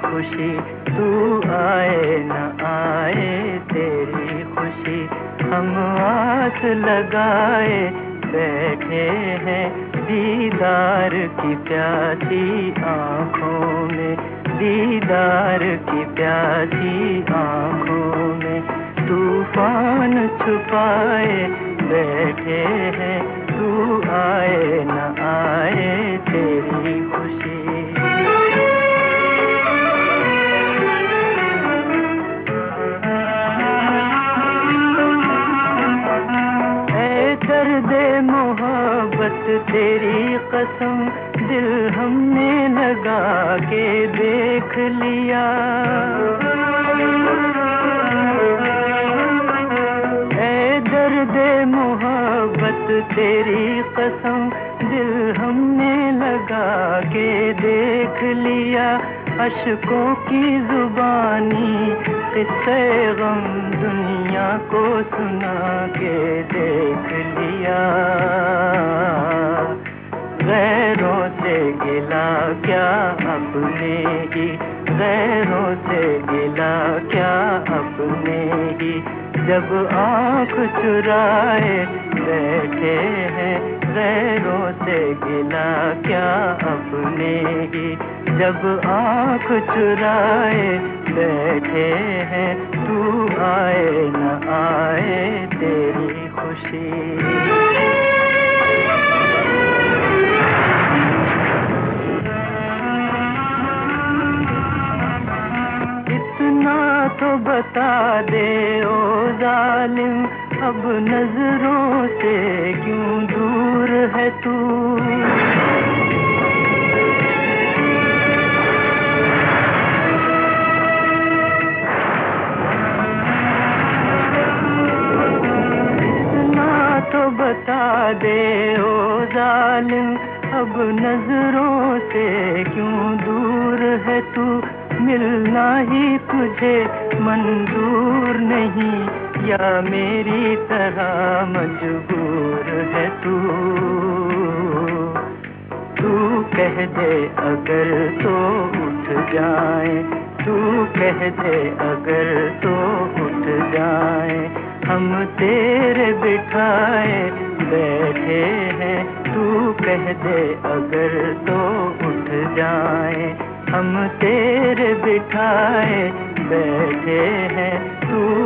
खुशी तू आस लगाए, बैठे हैं दीदार की प्यासी आँखों में, दीदार की प्यासी आँखों में। तूफ़ान छुपाए, बैठे हैं, तू आए न तेरी कसम। दिल हमने लगा के देख लिया। ऐ दर्द मोहब्बत तेरी कसम। दिल हमने लगा के देख लिया। अशकों की जुबानी किस्से गम दुनिया को सुना के देख लिया। गैरों से गिला क्या अपने ही? गैरों से गिला क्या अपने ही? जब आँख चुराए बैठे हैं, गैरों से गिला क्या अपने ही? जब आँख चुराए, बैठे हैं, तू आए, न आए तेरी खुशी। इतना तो बता दे, ओ जालिम, अब नज़रों से क्यों दूर है तू? दे ओ जालिम, अब नज़रों से क्यों दूर है तू? मिलना ही तुझे मंजूर नहीं, या मेरी तरह मजबूर है तू? तू कह दे अगर तो उठ जाए, तू कह दे अगर तो उठ जाए, हम तेरे बिठाए बैठे हैं। तू कह दे, अगर तो उठ जाए। हम तेरे बिठाए बैठे हैं। तू